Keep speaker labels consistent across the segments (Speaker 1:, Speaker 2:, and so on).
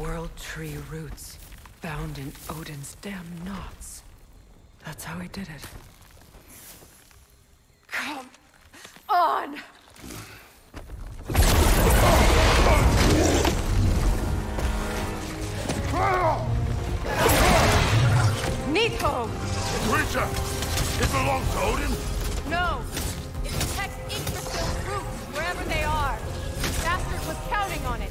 Speaker 1: World Tree roots, bound in Odin's damn knots. That's how he did it. Come on! Nidhogg!
Speaker 2: Creature! It belongs to Odin?
Speaker 3: No! It protects Yggdrasil's roots, wherever they are. Bastard was counting on it.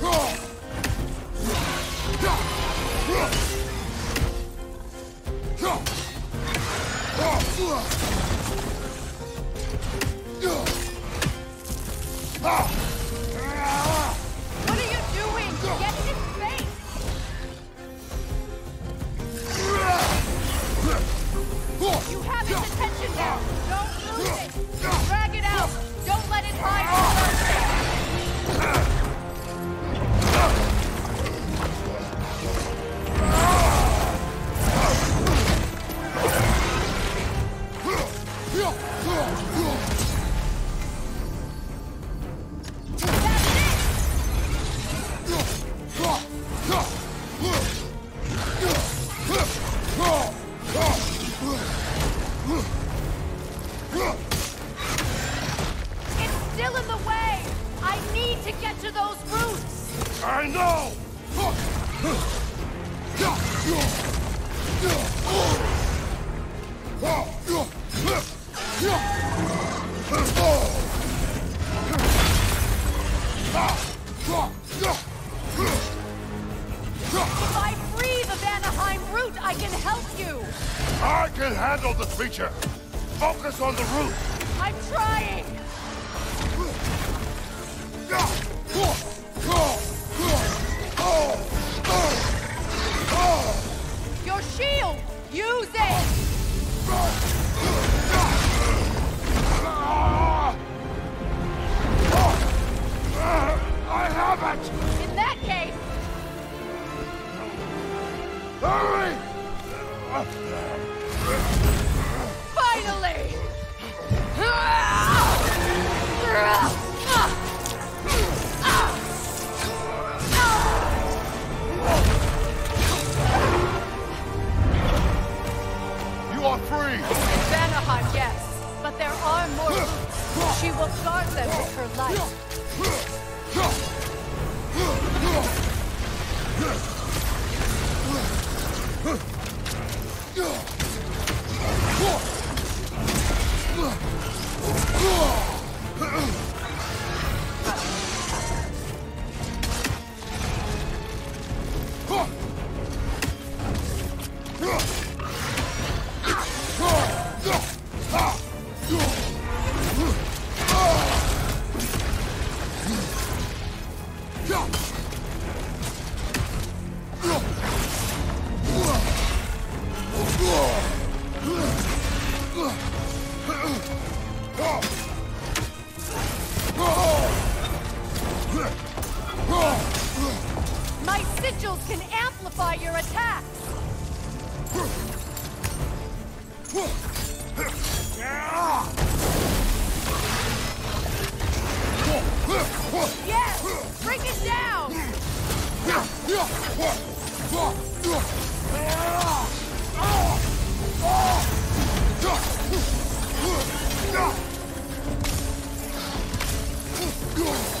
Speaker 3: What to get to those roots!
Speaker 2: I know!
Speaker 3: If I free the Vanaheim root, I can help you!
Speaker 2: I can handle the creature! Focus on the root!
Speaker 3: I'm trying! Your shield! Use it!
Speaker 2: I have it!
Speaker 3: In that case,
Speaker 2: Hurry!
Speaker 3: finally! My sigils can amplify your attack! Yes! Break it down! Oh! Ugh!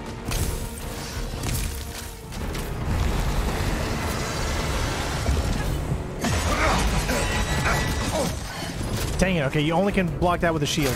Speaker 4: Dang it, okay, you only can block that with a shield.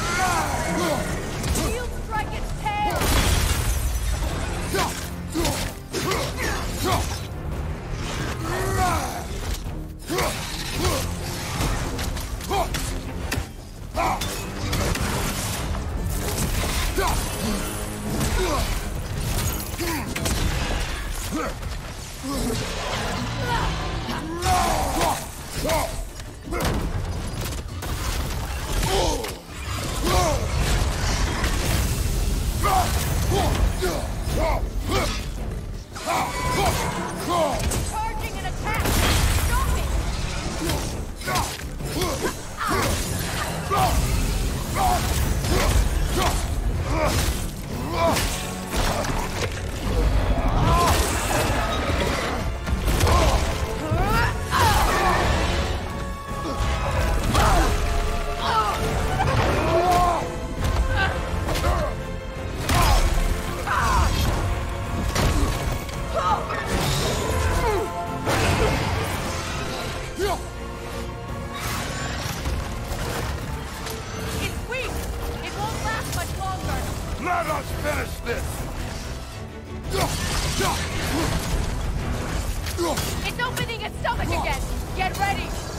Speaker 3: ready!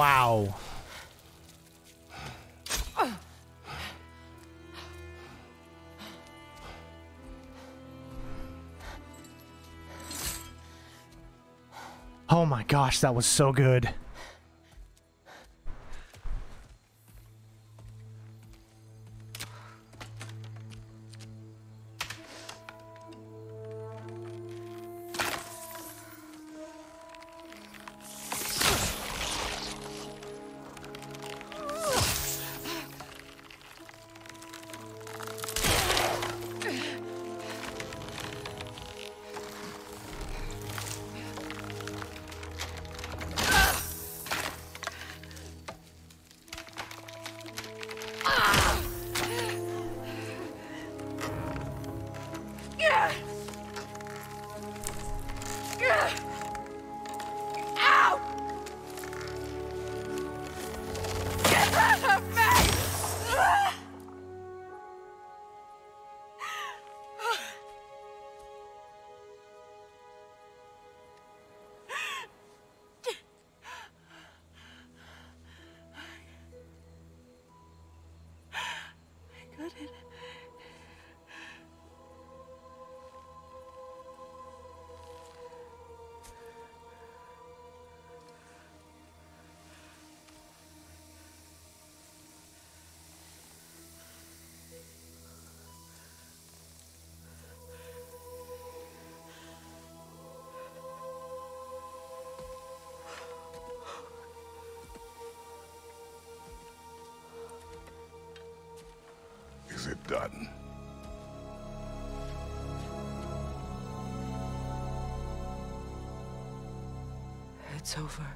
Speaker 4: Wow. Oh my gosh, that was so good.
Speaker 2: done.
Speaker 1: It's over.